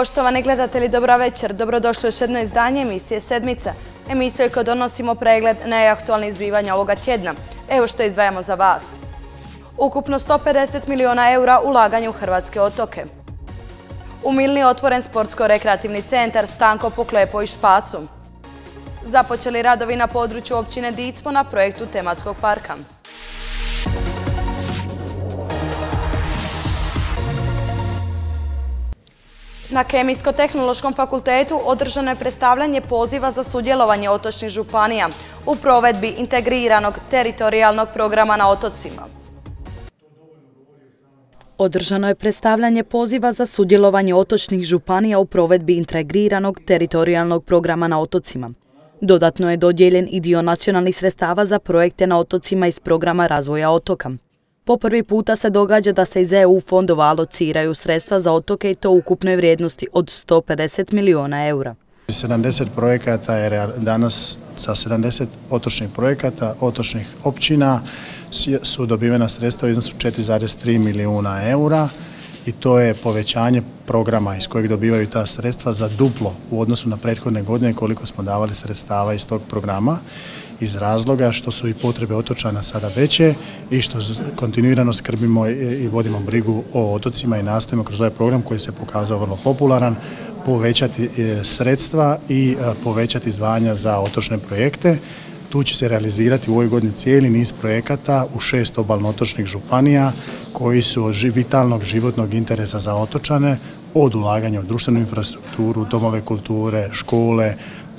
Poštovani gledatelji, dobra večer. Dobrodošli u još jedno izdanje emisije Sedmica. Emisiju kod donosimo pregled najaktualnijih zbivanja ovoga tjedna. Evo što izdvajamo za vas. Ukupno 150 miliona eura ulaganje u Hrvatske otoke. U Milni otvoren sportsko-rekreativni centar Stanko Poklepo i Špacu. Započeli radovi na području općine Dicmo na projektu tematskog parka. Na Kemijsko-tehnološkom fakultetu održano je predstavljanje poziva za sudjelovanje otočnih županija u provedbi integriranog teritorijalnog programa na otocima. Održano je predstavljanje poziva za sudjelovanje otočnih županija u provedbi integriranog teritorijalnog programa na otocima. Dodatno je dodijeljen i dio nacionalnih sredstava za projekte na otocima iz programa razvoja otoka. Po prvi puta se događa da se iz EU fondova alociraju sredstva za otoke i to ukupnoj vrijednosti od 150 milijuna eura. 70 projekata je danas sa 70 otočnih projekata, otočnih općina su dobivena sredstva u iznosu 4,3 milijuna eura i to je povećanje programa iz kojeg dobivaju ta sredstva za duplo u odnosu na prethodne godine koliko smo davali sredstava iz tog programa iz razloga što su i potrebe otočana sada veće i što kontinuirano skrbimo i vodimo brigu o otocima i nastojimo kroz ovaj program koji se pokazao vrlo popularan povećati e, sredstva i e, povećati izdvajanja za otočne projekte. Tu će se realizirati u ovoj godini cijeli niz projekata u šest obalno otočnih županija koji su od vitalnog životnog interesa za otočane, od ulaganja u društvenu infrastrukturu, domove kulture, škole,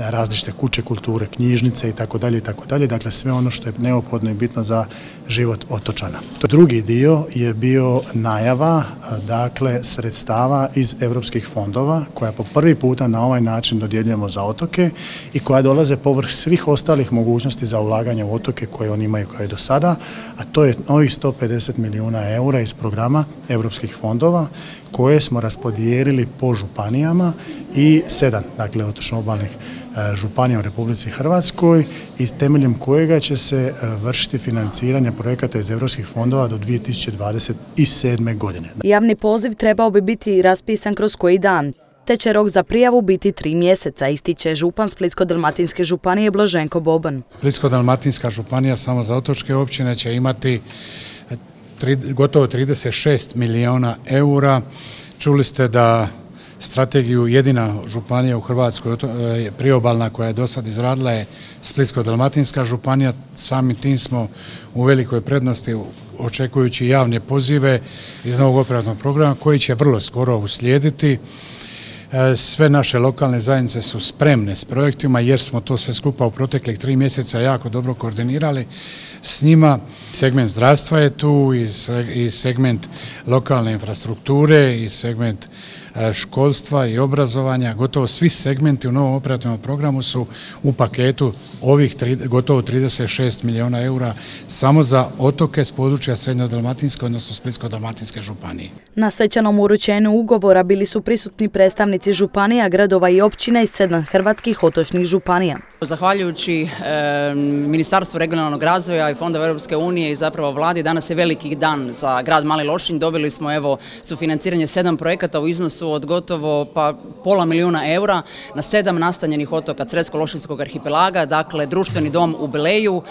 različite kuće kulture, knjižnice i tako dalje i tako dalje. Dakle, sve ono što je neophodno i bitno za život otočana. Drugi dio je bio najava, dakle, sredstava iz europskih fondova koja po prvi puta na ovaj način dodjeljujemo za otoke i koja dolaze povrh svih ostalih mogućnosti za ulaganje u otoke koje oni imaju kao i do sada, a to je novih 150 milijuna eura iz programa europskih fondova koje smo raspodijelili po županijama i sedam, dakle, otočno obalnih e, županija u Republici Hrvatskoj i temeljem kojega će se e, vršiti financiranje projekata iz europskih fondova do 2027. godine. Javni poziv trebao bi biti raspisan kroz koji dan, te će rok za prijavu biti tri mjeseca, ističe župan Splitsko-Dalmatinske županije Blaženko Boban. Splitsko-Dalmatinska županija samo za otočke općine će imati gotovo 36 milijuna eura. Čuli ste da strategiju jedina županija u Hrvatskoj priobalna koja je do sad izradila je Splitsko-Dalmatinska županija. Sami tim smo u velikoj prednosti očekujući javne pozive iz novog operativnog programa koji će vrlo skoro uslijediti. E, sve naše lokalne zajednice su spremne s projektima jer smo to sve skupa u proteklih tri mjeseca jako dobro koordinirali s njima. Segment zdravstva je tu i segment lokalne infrastrukture i segment E, školstva i obrazovanja, gotovo svi segmenti u novom operativnom programu su u paketu ovih gotovo 36 milijuna eura samo za otoke s područja Srednjo-Dalmatinske, odnosno Splitsko-Dalmatinske županije. Na svečanom uručenju ugovora bili su prisutni predstavnici županija, gradova i općina iz sedam hrvatskih otočnih županija. Zahvaljujući Ministarstvu regionalnog razvoja i Fonda Europske unije i zapravo vladi, danas je veliki dan za grad Mali Lošinj. Dobili smo evo sufinanciranje sedam projekata u iznosu od gotovo pa pola milijuna eura na sedam nastanjenih otoka Credsko-Lošinskog arhipelaga, dakle društveni dom u Beleju,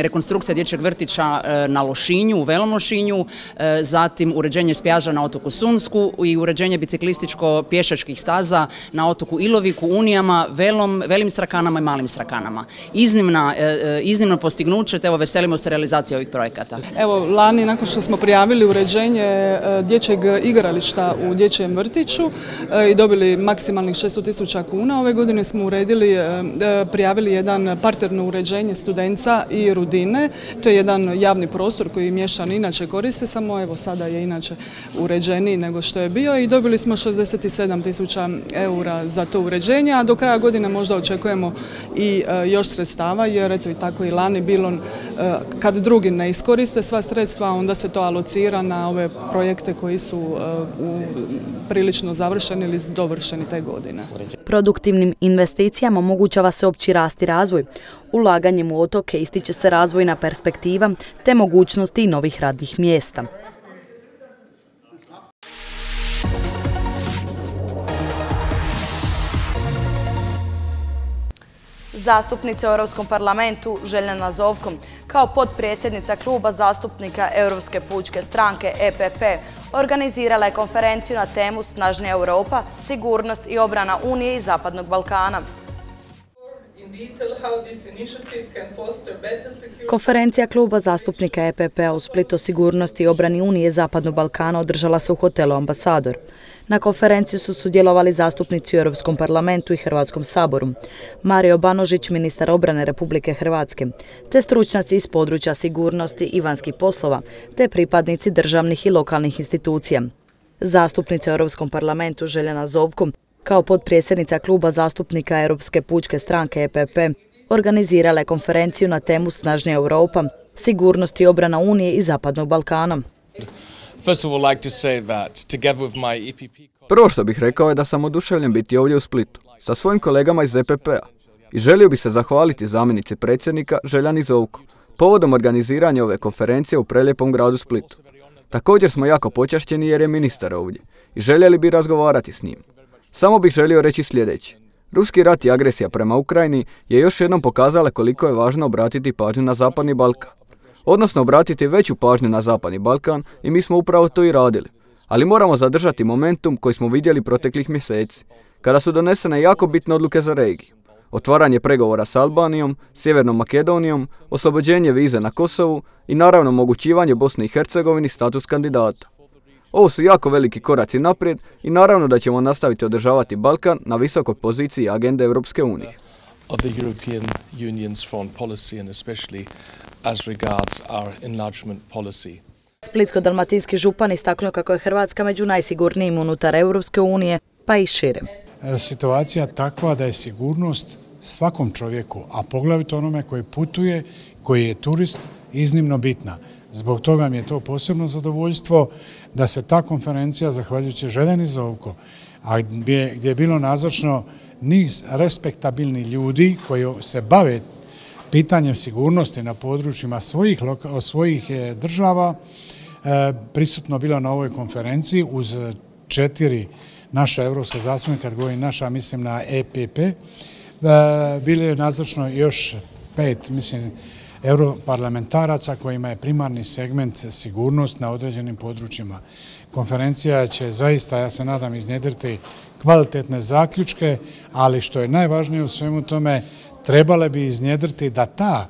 rekonstrukcija dječjeg vrtića e, na Lošinju, u Velom Lošinju, e, zatim uređenje spjaža na otoku Sunsku i uređenje biciklističko-pješačkih staza na otoku Iloviku, Unijama, Velom, Velim Strakanama i malim strakanama. Iznimna, e, e, iznimno postignuće, evo veselimo se realizacije ovih projekata. Evo, lani nakon što smo prijavili uređenje e, dječjeg igrališta u dječjem vrtiću i dobili maksimalnih 600 tisuća kuna, ove godine smo uredili, prijavili jedan parterno uređenje studenca i rudine. To je jedan javni prostor koji mješan inače koriste, samo evo sada je inače uređeniji nego što je bio i dobili smo 67 tisuća eura za to uređenje, a do kraja godine možda očekujemo i e, još sredstava jer eto i tako i lani bilo e, kad drugi ne iskoriste sva sredstva onda se to alocira na ove projekte koji su e, prilično završeni ili dovršeni te godine. Produktivnim investicijama omogućava se opći rast i razvoj. Ulaganjem u otoke ističe se razvojna perspektiva te mogućnosti novih radnih mjesta. Zastupnica u Europskom parlamentu Željana Zovkom kao podprijedsjednica kluba zastupnika Europske pučke stranke EPP organizirala je konferenciju na temu Snažnija Europa, sigurnost i obrana Unije i Zapadnog Balkana. Konferencija kluba zastupnika EPP-a u Splitu sigurnosti i obrani Unije Zapadnog Balkana održala se u hotelu Ambasador. Na konferenciji su sudjelovali zastupnici u Europskom parlamentu i Hrvatskom saboru, Mario Banožić, ministar obrane Republike Hrvatske, te stručnjaci iz područja sigurnosti i vanjskih poslova, te pripadnici državnih i lokalnih institucija. Zastupnica u Europskom parlamentu Željana Zovko kao podprijedsjednica kluba zastupnika Europske pučke stranke EPP, organizirala je konferenciju na temu Snažnija Europa, sigurnost i obrana Unije i Zapadnog Balkana. Prvo što bih rekao je da sam oduševljen biti ovdje u Splitu, sa svojim kolegama iz EPP-a. I želio bih se zahvaliti zamjenici predsjednika Željani Zovku, povodom organiziranja ove konferencije u prelijepom gradu Splitu. Također smo jako počašćeni jer je ministar ovdje i željeli bi razgovarati s njim. Samo bih želio reći sljedeće. Ruski rat i agresija prema Ukrajini je još jednom pokazala koliko je važno obratiti pažnju na Zapadni Balkan. Odnosno obratiti veću pažnju na Zapadni Balkan i mi smo upravo to i radili. Ali moramo zadržati momentum koji smo vidjeli proteklih mjeseci, kada su donesene jako bitne odluke za regiju. Otvaranje pregovora s Albanijom, Sjevernom Makedonijom, oslobođenje vize na Kosovu i naravno omogućivanje Bosne i Hercegovini status kandidata. Ovo su jako veliki koraci naprijed i naravno da ćemo nastaviti održavati Balkan na visokoj poziciji agende Europske unije. Splitsko-dalmatinski župan istaknuo kako je Hrvatska među najsigurnijim unutar Europske unije, pa i šire. E, situacija takva da je sigurnost svakom čovjeku, a poglavito onome koji putuje, koji je turist, iznimno bitna. Zbog toga mi je to posebno zadovoljstvo da se ta konferencija, zahvaljujući Željeni Zovko, a gdje, je bilo nazočno niz respektabilnih ljudi koji se bave pitanjem sigurnosti na područjima svojih, svojih e, država, e, prisutno bilo na ovoj konferenciji uz četiri naša evropska zastupnika, kad govorim naša, mislim na EPP, e, bilo je nazočno još pet, mislim, europarlamentaraca kojima je primarni segment sigurnost na određenim područjima. Konferencija će zaista, ja se nadam, iznjedriti kvalitetne zaključke, ali što je najvažnije u svemu tome, trebale bi iznjedriti da ta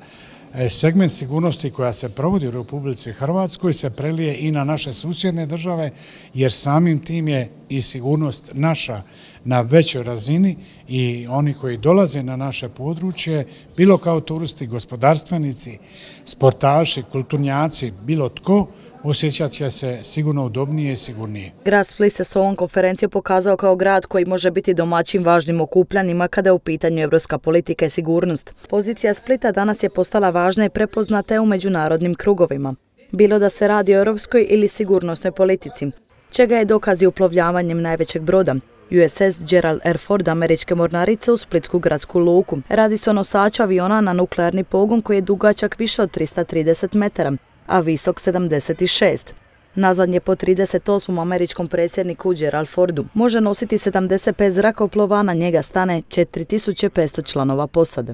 e, segment sigurnosti koja se provodi u Republici Hrvatskoj se prelije i na naše susjedne države, jer samim tim je i sigurnost naša na većoj razini i oni koji dolaze na naše područje, bilo kao turisti, gospodarstvenici, sportaši, kulturnjaci, bilo tko, osjećat će se sigurno udobnije i sigurnije. Grad Split se s ovom konferencijom pokazao kao grad koji može biti domaćim važnim okupljanjima kada je u pitanju evropska politika i sigurnost. Pozicija Splita danas je postala važna i prepoznata u međunarodnim krugovima. Bilo da se radi o europskoj ili sigurnosnoj politici, čega je dokazi uplovljavanjem najvećeg broda, USS Gerald R. Ford američke mornarice u Splitsku gradsku luku. Radi se o nosaču aviona na nuklearni pogon koji je dugačak više od 330 metara, a visok 76. Nazvan je po 38. američkom predsjedniku Gerald Fordu. Može nositi 75 zrakoplova, na njega stane 4500 članova posade.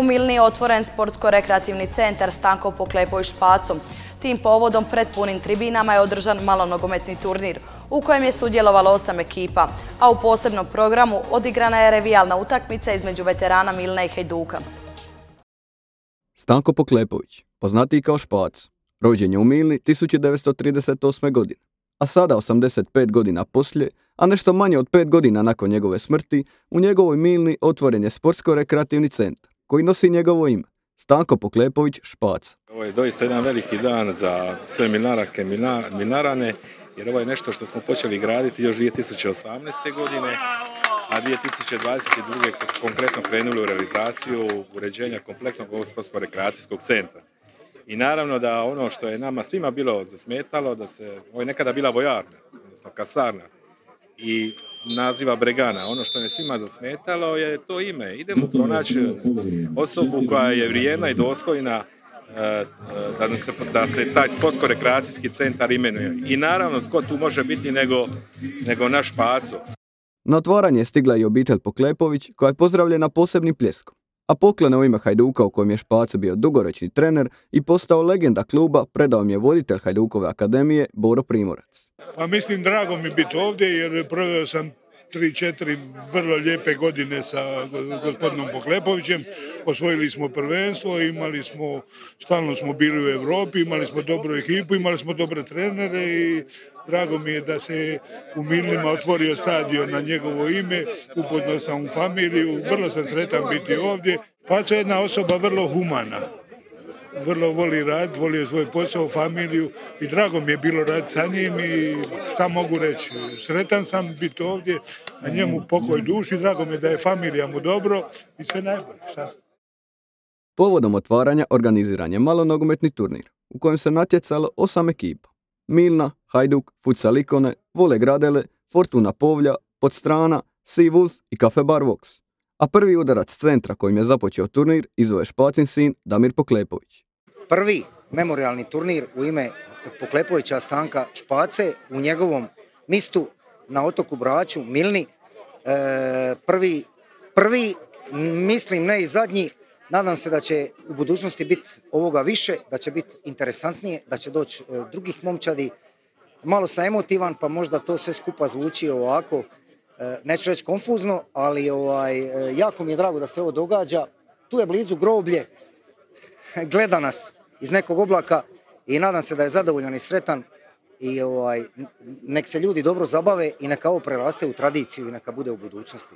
U Milni je otvoren sportsko-rekreativni centar Stanko Poklepović Špacom. Tim povodom pred punim tribinama je održan malonogometni turnir u kojem je sudjelovalo osam ekipa, a u posebnom programu odigrana je revijalna utakmica između veterana Milne i Hajduka. Stanko Poklepović, poznatiji kao Špac, rođen je u Milni 1938. godine, a sada 85 godina poslije, a nešto manje od 5 godina nakon njegove smrti, u njegovoj Milni otvoren je sportsko-rekreativni centar koji nosi njegovo ime. Stanko Poklepović, Špac. Ovo je doista jedan veliki dan za sve Milnarake, Milnarane, jer ovo je nešto što smo počeli graditi još 2018. godine, a 2022. konkretno krenuli u realizaciju uređenja kompletnog sportsko-rekreacijskog centra. I naravno da ono što je nama svima bilo zasmetalo, da se, ovo je nekada bila vojarna, odnosno kasarna, i naziva Bregana. Ono što je svima zasmetalo je to ime. Idemo pronaći osobu koja je vrijena i dostojna e, da se, da se taj sportsko-rekreacijski centar imenuje. I naravno, tko tu može biti nego, nego naš Paco. Na otvaranje je stigla i obitelj Poklepović, koja je pozdravljena posebnim pljeskom. A poklone u ime Hajduka u kojem je Špaco bio dugoročni trener i postao legenda kluba, predao mi je voditelj Hajdukove akademije Boro Primorac. A mislim drago mi biti ovdje jer proveo sam tri, četiri vrlo lijepe godine sa gospodinom Poklepovićem. Osvojili smo prvenstvo, imali smo, stalno smo bili u Europi, imali smo dobru ekipu, imali smo dobre trenere i drago mi je da se u Milnima otvorio stadion na njegovo ime, upoznao sam u familiju, vrlo sam sretan biti ovdje. Paco je jedna osoba vrlo humana vrlo voli rad, volio svoj posao, familiju i drago mi je bilo rad sa njim i šta mogu reći. Sretan sam biti ovdje, a njemu pokoj duši, drago mi je da je familija mu dobro i sve najbolje. Šta? Povodom otvaranja organiziran je malonogometni turnir u kojem se natjecalo osam ekipa. Milna, Hajduk, Futsal Ikone, Vole Gradele, Fortuna Povlja, Podstrana, Sea Wolf i Cafe Bar Vox a prvi udarac centra kojim je započeo turnir izvoje Špacin sin Damir Poklepović. Prvi memorialni turnir u ime Poklepovića Stanka Špace u njegovom mistu na otoku Braću, Milni. E, prvi, prvi, mislim ne i zadnji, nadam se da će u budućnosti biti ovoga više, da će biti interesantnije, da će doći e, drugih momčadi. Malo sam emotivan, pa možda to sve skupa zvuči ovako, neću reći konfuzno, ali ovaj, e, jako mi je drago da se ovo događa. Tu je blizu groblje, gleda nas iz nekog oblaka i nadam se da je zadovoljan i sretan i ovaj, nek se ljudi dobro zabave i neka ovo preraste u tradiciju i neka bude u budućnosti.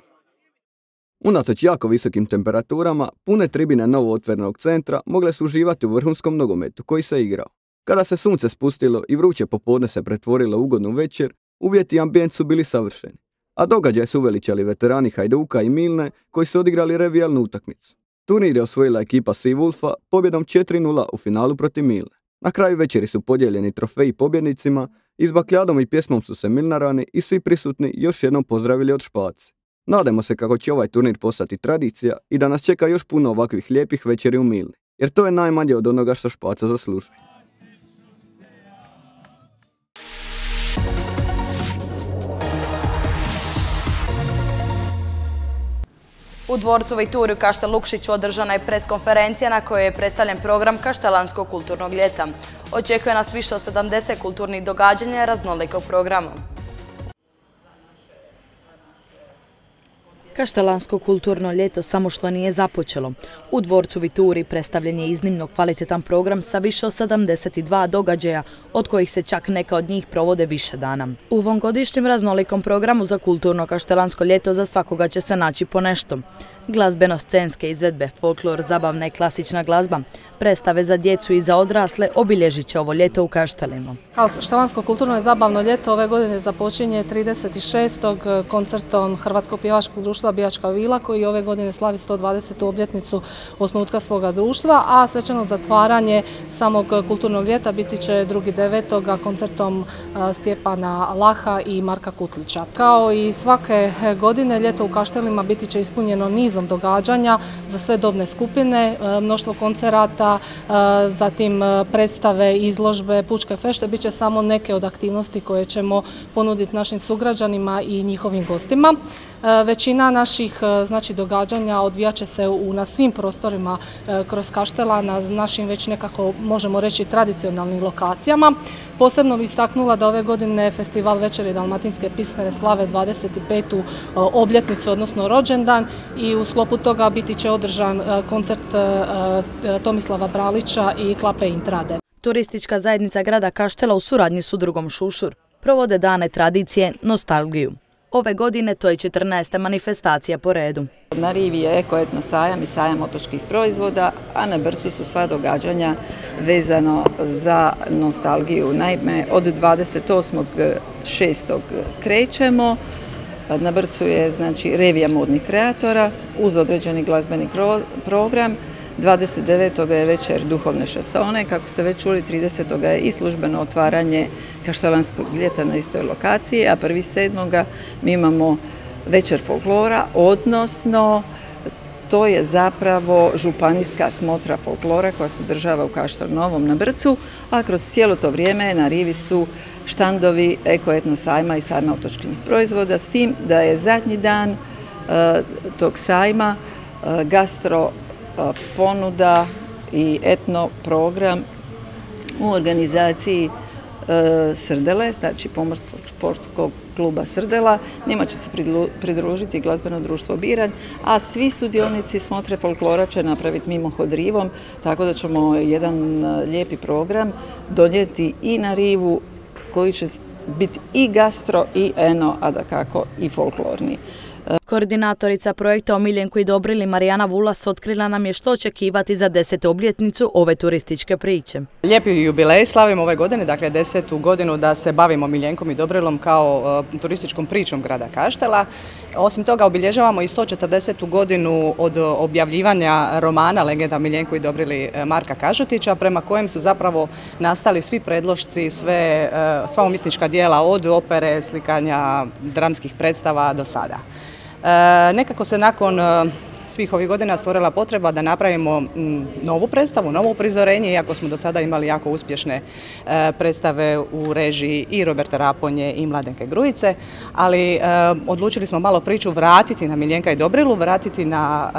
Unatoč jako visokim temperaturama, pune tribine novo otvorenog centra mogle su uživati u vrhunskom nogometu koji se igrao. Kada se sunce spustilo i vruće popodne se pretvorilo u ugodnu večer, uvjeti i ambijent su bili savršeni a događaj su uveličali veterani Hajduka i Milne koji su odigrali revijalnu utakmicu. Turnir je osvojila ekipa Sea Wolfa pobjedom 4-0 u finalu protiv Milne. Na kraju večeri su podijeljeni trofeji pobjednicima i s bakljadom i pjesmom su se Milnarani i svi prisutni još jednom pozdravili od Špaci. Nadamo se kako će ovaj turnir postati tradicija i da nas čeka još puno ovakvih lijepih večeri u Milni, jer to je najmanje od onoga što Špaca zaslužuje. U dvorcu turi u Kaštel Lukšiću održana je preskonferencija na kojoj je predstavljen program Kaštelanskog kulturnog ljeta. Očekuje nas više od 70 kulturnih događanja raznolikog programa. Kaštelansko kulturno ljeto samo što nije započelo. U dvorcu Vituri predstavljen je iznimno kvalitetan program sa više od 72 događaja, od kojih se čak neka od njih provode više dana. U ovom godišnjem raznolikom programu za kulturno kaštelansko ljeto za svakoga će se naći po nešto. Glazbeno-scenske izvedbe, folklor, zabavna i klasična glazba, predstave za djecu i za odrasle obilježit će ovo ljeto u Kaštelima. Štelansko kulturno i zabavno ljeto ove godine započinje 36. koncertom Hrvatskog pjevačkog društva Bijačka vila koji ove godine slavi 120. obljetnicu osnutka svoga društva, a svečano zatvaranje samog kulturnog ljeta biti će 2.9. koncertom Stjepana Laha i Marka Kutlića. Kao i svake godine ljeto u Kaštelima biti će ispunjeno nizom događanja za sve dobne skupine, mnoštvo koncerata, E, zatim e, predstave, izložbe, pučke fešte, bit će samo neke od aktivnosti koje ćemo ponuditi našim sugrađanima i njihovim gostima. E, većina naših znači, događanja odvijat će se u, na svim prostorima kroz Kaštela, na našim već nekako možemo reći tradicionalnim lokacijama. Posebno bi istaknula da ove godine Festival Večeri Dalmatinske pismene slave 25. obljetnicu, odnosno rođendan i u sklopu toga biti će održan koncert Tomislava Bralića i Klape Intrade. Turistička zajednica grada Kaštela u suradnji s udrugom Šušur provode dane tradicije Nostalgiju. Ove godine to je 14. manifestacija po redu. Na Rivi je ekoetno sajam i sajam otočkih proizvoda, a na Brcu su sva događanja vezano za nostalgiju. Naime, od 28.6. krećemo, na Brcu je znači revija modnih kreatora uz određeni glazbeni program. 29. je večer duhovne šasone, kako ste već čuli 30. je i službeno otvaranje kaštelanskog ljeta na istoj lokaciji, a 1.7. mi imamo večer folklora, odnosno to je zapravo županijska smotra folklora koja se država u Kaštar Novom na Brcu, a kroz cijelo to vrijeme na rivi su štandovi ekoetno sajma i sajma otočkinih proizvoda, s tim da je zadnji dan e, tog sajma e, gastro ponuda i etno program u organizaciji Srdele, znači pomorskog športskog kluba Srdela. Njima će se pridružiti glazbeno društvo Biranj, a svi sudionici smotre folklora će napraviti mimohod rivom, tako da ćemo jedan lijepi program donijeti i na rivu koji će biti i gastro i eno, a da kako i folklorni. Koordinatorica projekta o i Dobrili Marijana Vulas otkrila nam je što očekivati za desetu obljetnicu ove turističke priče. Lijepi jubilej slavimo ove godine, dakle desetu godinu da se bavimo Miljenkom i Dobrilom kao e, turističkom pričom grada Kaštela. Osim toga obilježavamo i 140. godinu od objavljivanja romana Legenda Miljenku i Dobrili e, Marka Kažutića prema kojem su zapravo nastali svi predlošci, sve, e, sva umjetnička dijela od opere, slikanja, dramskih predstava do sada. E, nekako se nakon e, svih ovih godina stvorila potreba da napravimo novu predstavu, novo prizorenje, iako smo do sada imali jako uspješne e, predstave u režiji i Roberta Raponje i Mladenke Grujice, ali odlučili smo malo priču vratiti na Miljenka i Dobrilu, vratiti na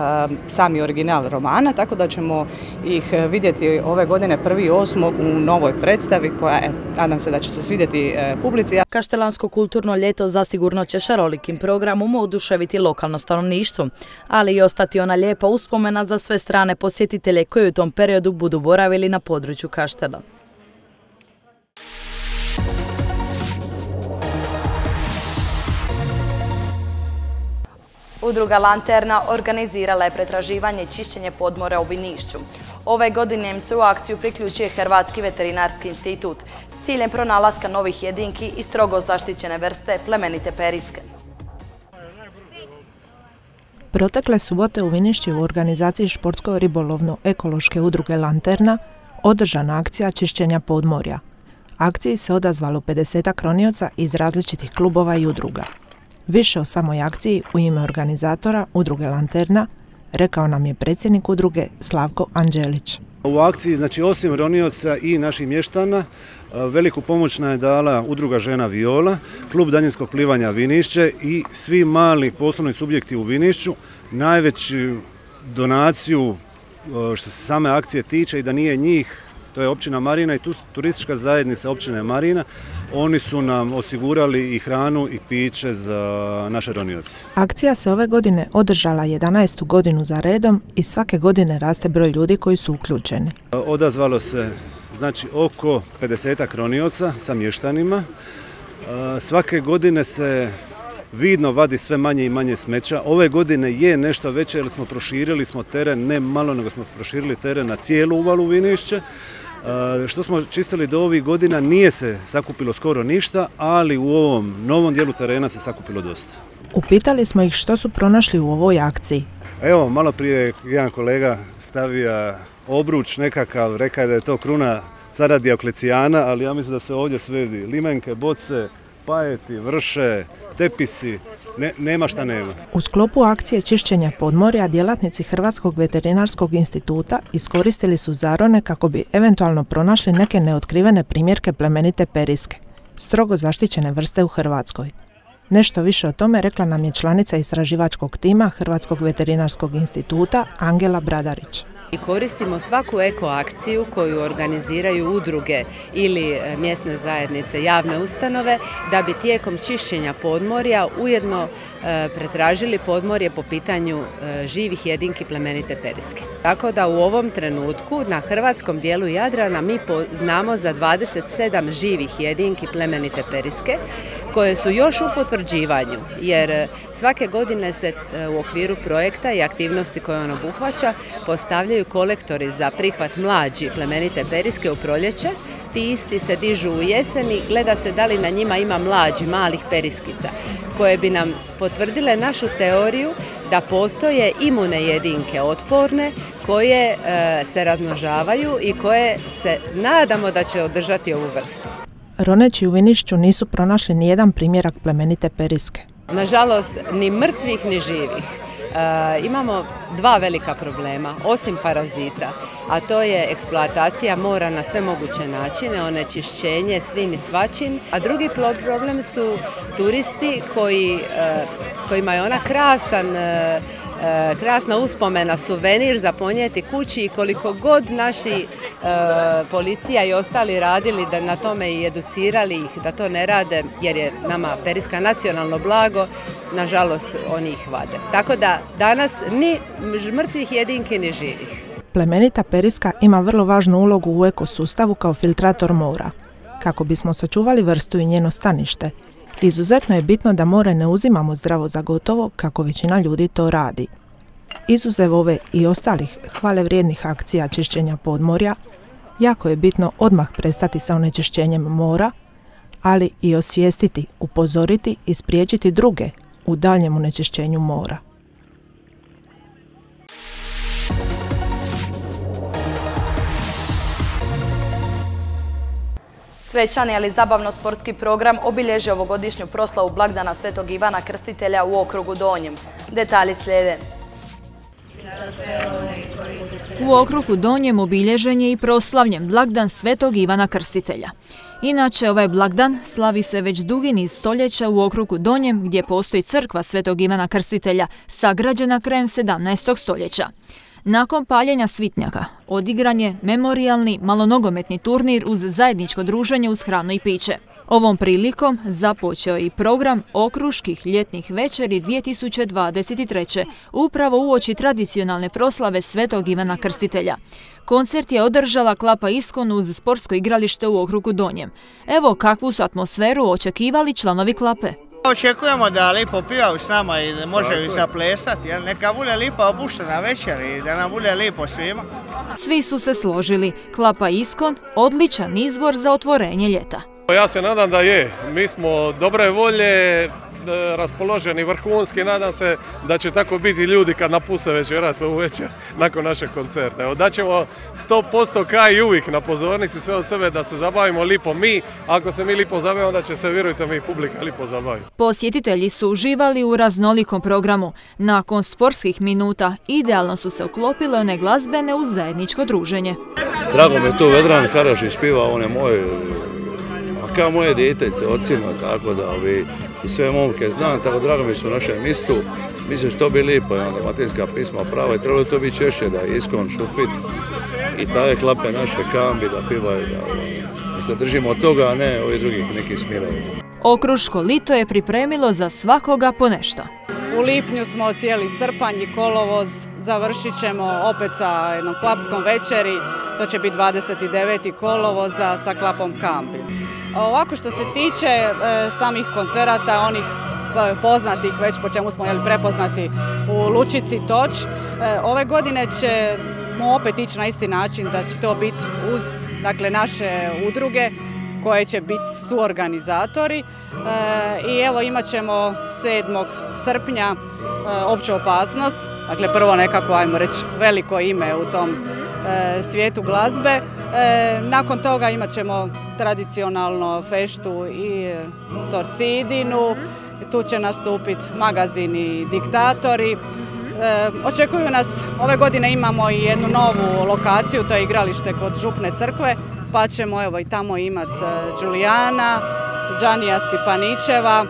sami original romana, tako da ćemo ih vidjeti ove godine prvi osmog u novoj predstavi koja, nadam se da će se svidjeti publici. Kaštelansko kulturno ljeto zasigurno će šarolikim programom oduševiti lokalno stanovništvo, ali i ostati ona lijepa uspomena za sve strane posjetitelje koji u tom periodu budu boravili na području Kaštela. Udruga Lanterna organizirala je pretraživanje i čišćenje podmora u Vinišću. Ove godine im se u akciju priključuje Hrvatski veterinarski institut s ciljem pronalaska novih jedinki i strogo zaštićene vrste plemenite periske. Protekle subote u Vinišću u organizaciji Športsko-ribolovno-ekološke udruge Lanterna održana akcija čišćenja podmorja. Akciji se odazvalo 50 kronioca iz različitih klubova i udruga. Više o samoj akciji u ime organizatora udruge Lanterna rekao nam je predsjednik udruge Slavko Anđelić. U akciji, znači osim ronioca i naših mještana, veliku pomoć nam je dala udruga žena Viola, klub daljinskog plivanja Vinišće i svi mali poslovni subjekti u Vinišću. Najveću donaciju što se same akcije tiče i da nije njih, to je općina Marina i turistička zajednica općine Marina, oni su nam osigurali i hranu i piće za naše ronioce. Akcija se ove godine održala 11. godinu za redom i svake godine raste broj ljudi koji su uključeni. Odazvalo se znači oko 50 ronioca sa mještanima. Svake godine se vidno vadi sve manje i manje smeća. Ove godine je nešto veće jer smo proširili smo teren, ne malo nego smo proširili teren na cijelu uvalu Vinišće. Što smo čistili do ovih godina nije se sakupilo skoro ništa, ali u ovom novom dijelu terena se sakupilo dosta. Upitali smo ih što su pronašli u ovoj akciji. Evo, malo prije jedan kolega stavio obruč nekakav, rekao je da je to kruna cara Dioklecijana, ali ja mislim da se ovdje svedi limenke, boce, pajeti, vrše, tepisi, nema šta nema. U sklopu akcije čišćenja podmorja djelatnici Hrvatskog veterinarskog instituta iskoristili su zarone kako bi eventualno pronašli neke neotkrivene primjerke plemenite periske, strogo zaštićene vrste u Hrvatskoj. Nešto više o tome rekla nam je članica istraživačkog tima Hrvatskog veterinarskog instituta Angela Bradarić. I koristimo svaku eko akciju koju organiziraju udruge ili e, mjesne zajednice, javne ustanove, da bi tijekom čišćenja podmorja ujedno pretražili podmorje po pitanju e, živih jedinki plemenite periske. Tako da u ovom trenutku na hrvatskom dijelu Jadrana mi znamo za 27 živih jedinki plemenite periske koje su još u potvrđivanju jer svake godine se u okviru projekta i aktivnosti koje on obuhvaća postavljaju kolektori za prihvat mlađi plemenite periske u proljeće, ti isti se dižu u jeseni, gleda se da li na njima ima mlađi, malih periskica, koje bi nam potvrdile našu teoriju da postoje imune jedinke otporne koje e, se razmnožavaju i koje se nadamo da će održati ovu vrstu. Roneći u Vinišću nisu pronašli ni jedan primjerak plemenite periske. Nažalost, ni mrtvih ni živih. Imamo dva velika problema, osim parazita, a to je eksploatacija mora na sve moguće načine, onečišćenje svim i svačim, a drugi problem su turisti koji, kojima je ona krasan E, krasna uspomena, suvenir za ponijeti kući i koliko god naši e, policija i ostali radili da na tome i educirali ih da to ne rade jer je nama periska nacionalno blago, nažalost oni ih vade. Tako da danas ni mrtvih jedinki ni živih. Plemenita periska ima vrlo važnu ulogu u ekosustavu kao filtrator mora. Kako bismo sačuvali vrstu i njeno stanište, Izuzetno je bitno da more ne uzimamo zdravo za gotovo kako većina ljudi to radi. Izuzev ove i ostalih hvale vrijednih akcija čišćenja podmorja, jako je bitno odmah prestati sa onečišćenjem mora, ali i osvijestiti, upozoriti i spriječiti druge u daljem onečišćenju mora. Svečani, ali zabavno sportski program obilježio ovogodišnju proslavu blagdana Svetog Ivana Krstitelja u okrugu Donjem. Detalji slijede. U okrugu Donjem obilježen je i proslavljen blagdan Svetog Ivana Krstitelja. Inače, ovaj blagdan slavi se već dugi niz stoljeća u okrugu Donjem gdje postoji crkva Svetog Ivana Krstitelja, sagrađena krajem 17. stoljeća. Nakon paljenja svitnjaka odigran je memorialni malonogometni turnir uz zajedničko druženje uz hranu i piće. Ovom prilikom započeo i program okruških ljetnih večeri 2023. upravo uoči tradicionalne proslave Svetog Ivana Krstitelja. Koncert je održala Klapa Iskon uz sportsko igralište u okrugu Donjem. Evo kakvu su atmosferu očekivali članovi Klape. Očekujemo da lipo pivaju s nama i da može i zaplesati, jer neka bude lipa opuštena večer i da nam bude lipo svima. Svi su se složili. Klapa Iskon, odličan izbor za otvorenje ljeta. Ja se nadam da je. Mi smo dobre volje, E, raspoloženi vrhunski, nadam se da će tako biti ljudi kad napuste večeras ovu večer nakon našeg koncerta. Evo da ćemo 100% kaj i uvijek na pozornici sve od sebe da se zabavimo lipo mi, ako se mi lipo zabavimo onda će se, vjerujte mi, publika lipo zabaviti. Posjetitelji su uživali u raznolikom programu. Nakon sportskih minuta idealno su se uklopile one glazbene uz zajedničko druženje. Drago mi je to Vedran Harašić piva, on je moj, kao moje djetece, ocino, tako da ovi, i sve momke znam, tako drago mi su u našem mistu. Mislim što bi lijepo, jedna dalmatinska pisma prava i trebalo to biti češće da je iskon, šufit i taj klape naše kambi da pivaju, da, da se držimo od toga, a ne ovih drugih nekih smirova. Okruško lito je pripremilo za svakoga po nešto. U lipnju smo cijeli srpanj i kolovoz, završit ćemo opet sa jednom klapskom večeri, to će biti 29. kolovoza sa klapom kambi. Ovako što se tiče e, samih koncerata, onih e, poznatih već po čemu smo jeli, prepoznati u Lučici Toč, e, ove godine ćemo opet ići na isti način da će to biti uz dakle, naše udruge koje će biti suorganizatori i evo imat ćemo 7. srpnja opću opasnost, dakle prvo nekako ajmo reći veliko ime u tom svijetu glazbe. Nakon toga imat ćemo tradicionalno feštu i torcidinu. Tu će nastupiti magazini diktatori. E, očekuju nas, ove godine imamo i jednu novu lokaciju, to je igralište kod Župne crkve, pa ćemo evo i tamo imati Đulijana, Đanija Stipanićeva.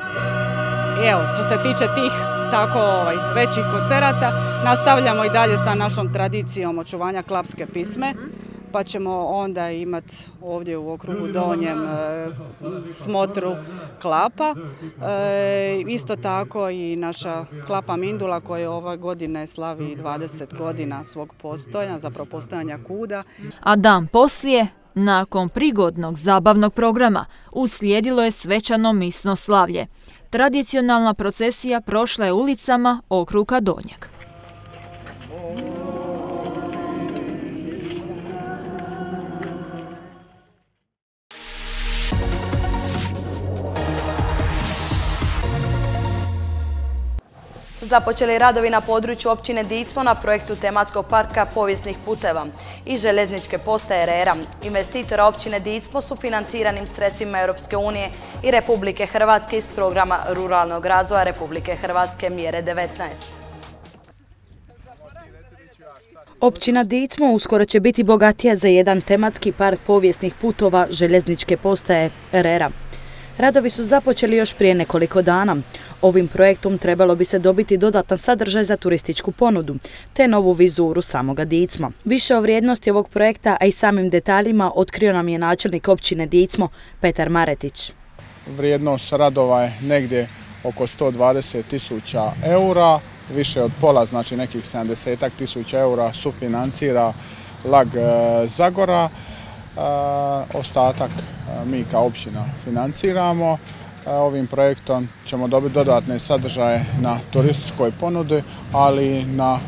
Evo, što se tiče tih tako ovaj, većih koncerata, nastavljamo i dalje sa našom tradicijom očuvanja klapske pisme pa ćemo onda imati ovdje u okrugu donjem e, smotru klapa. E, isto tako i naša klapa Mindula koja ove godine slavi 20 godina svog postojanja, zapravo postojanja kuda. A dan poslije, nakon prigodnog zabavnog programa, uslijedilo je svečano misno slavlje. Tradicionalna procesija prošla je ulicama okruka Donjeg. Započeli radovi na području općine Dicmo na projektu tematskog parka povijesnih puteva i železničke postaje RERA. Investitora općine Dicmo su financiranim sredstvima Europske unije i Republike Hrvatske iz programa ruralnog razvoja Republike Hrvatske mjere 19. Općina Dicmo uskoro će biti bogatija za jedan tematski park povijesnih putova željezničke postaje Rera. Radovi su započeli još prije nekoliko dana. Ovim projektom trebalo bi se dobiti dodatan sadržaj za turističku ponudu, te novu vizuru samoga Dicmo. Više o vrijednosti ovog projekta, a i samim detaljima otkrio nam je načelnik općine Dicmo, Petar Maretić. Vrijednost radova je negdje oko 120 tisuća eura, više od pola, znači nekih 70 tisuća eura sufinancira lag e, Zagora, e, ostatak e, mi kao općina financiramo. Ovim projektom ćemo dobiti dodatne sadržaje na turističkoj ponudi, ali na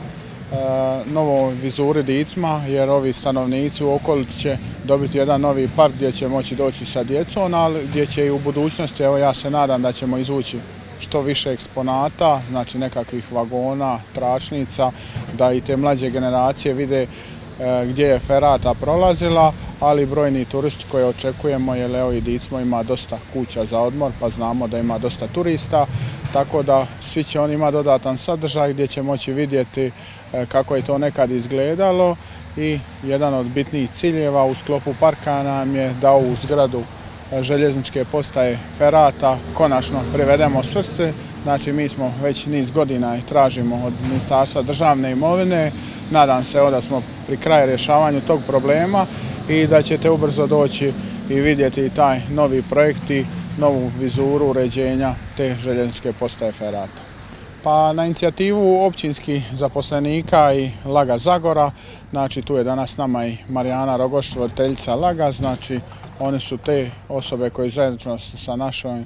novoj vizuri Dicma, jer ovi stanovnici u okolici će dobiti jedan novi park gdje će moći doći sa djecom, ali gdje će i u budućnosti, evo ja se nadam da ćemo izvući što više eksponata, znači nekakvih vagona, tračnica, da i te mlađe generacije vide e, gdje je ferata prolazila, ali brojni turisti koje očekujemo, jer evo i Dicmo ima dosta kuća za odmor, pa znamo da ima dosta turista, tako da svi će oni imati dodatan sadržaj gdje će moći vidjeti e, kako je to nekad izgledalo i jedan od bitnijih ciljeva u sklopu parka nam je da ovu zgradu željezničke postaje Ferata konačno privedemo srce. Znači mi smo već niz godina i tražimo od Ministarstva državne imovine. Nadam se da smo pri kraju rješavanju tog problema i da ćete ubrzo doći i vidjeti taj novi projekt i novu vizuru uređenja te željezničke postaje Ferata. Pa na inicijativu općinskih zaposlenika i Laga Zagora, znači tu je danas nama i Marijana Rogoš, voditeljica Laga, znači one su te osobe koje zajedno sa našim e,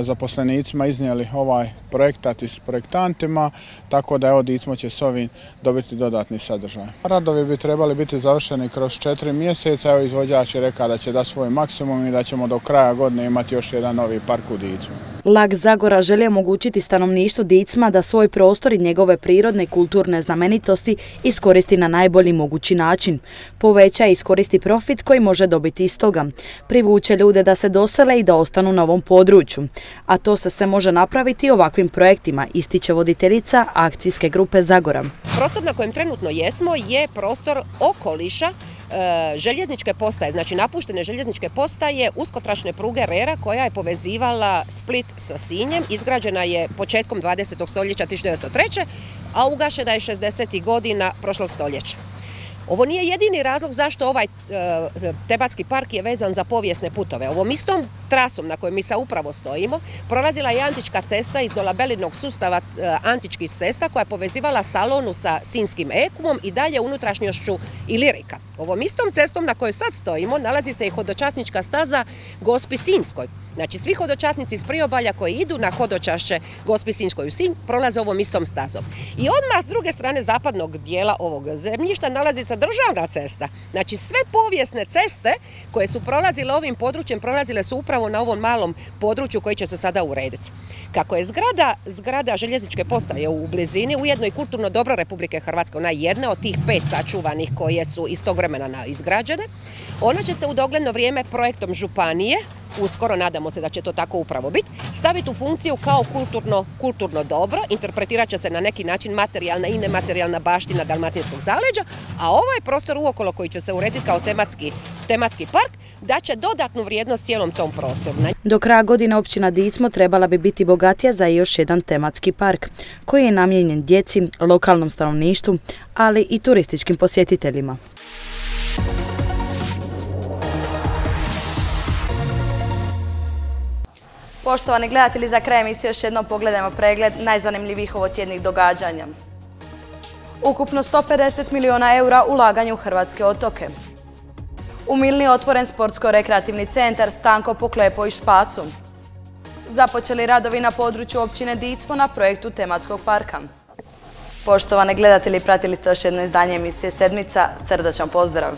zaposlenicima iznijeli ovaj projektat i s projektantima, tako da evo Dicmo će s ovim dobiti dodatni sadržaj. Radovi bi trebali biti završeni kroz četiri mjeseca, evo izvođač je rekao da će da svoj maksimum i da ćemo do kraja godine imati još jedan novi park u Dicmu. Lag Zagora želi omogućiti stanovništvu Dicma da svoj prostor i njegove prirodne i kulturne znamenitosti iskoristi na najbolji mogući način. Poveća i iskoristi profit koji može dobiti iz toga. Privuče ljude da se dosele i da ostanu na ovom području. A to se se može napraviti ovakvim projektima, ističe voditeljica akcijske grupe Zagora. Prostor na kojem trenutno jesmo je prostor okoliša E, željezničke postaje, znači napuštene željezničke postaje uskotračne pruge Rera koja je povezivala Split sa Sinjem. Izgrađena je početkom 20. stoljeća 1903. a ugašena je 60. godina prošlog stoljeća. Ovo nije jedini razlog zašto ovaj e, tematski park je vezan za povijesne putove. Ovom istom trasom na kojoj mi sa upravo stojimo prolazila je antička cesta iz dolabelinog sustava e, antičkih cesta koja je povezivala Salonu sa Sinskim ekumom i dalje unutrašnjošću Ilirika. Ovom istom cestom na kojoj sad stojimo nalazi se i hodočasnička staza Gospi Sinskoj. Znači svi hodočasnici iz priobalja koji idu na hodočašće Gospi Sinskoj u Sinj prolaze ovom istom stazom. I odmah s druge strane zapadnog dijela ovog zemljišta nalazi se državna cesta. Znači sve povijesne ceste koje su prolazile ovim područjem prolazile su upravo na ovom malom području koji će se sada urediti. Kako je zgrada, zgrada željezničke postaje u blizini, ujedno i kulturno dobro Republike Hrvatske, ona je jedna od tih pet sačuvanih koje su iz tog vremena izgrađene, ona će se u dogledno vrijeme projektom Županije uskoro, nadamo se da će to tako upravo biti, staviti u funkciju kao kulturno, kulturno dobro, interpretirat će se na neki način materijalna i nematerijalna baština Dalmatinskog zaleđa, a ovaj prostor uokolo koji će se urediti kao tematski, tematski park, da će dodatnu vrijednost cijelom tom prostoru. Do kraja godine općina Dicmo trebala bi biti bogatija za još jedan tematski park, koji je namijenjen djeci, lokalnom stanovništvu, ali i turističkim posjetiteljima. Poštovani gledatelji, za kraj emisije još jednom pogledajmo pregled najzanimljivijih ovotjednih događanja. Ukupno 150 miliona eura ulaganje u Hrvatske otoke. U Milni otvoren sportsko-rekreativni centar Stanko Poklepo i Špacu. Započeli radovi na području općine Dicmo na projektu tematskog parka. Poštovane gledatelji, pratili ste još jedno izdanje emisije Sedmica. Srdačan pozdrav!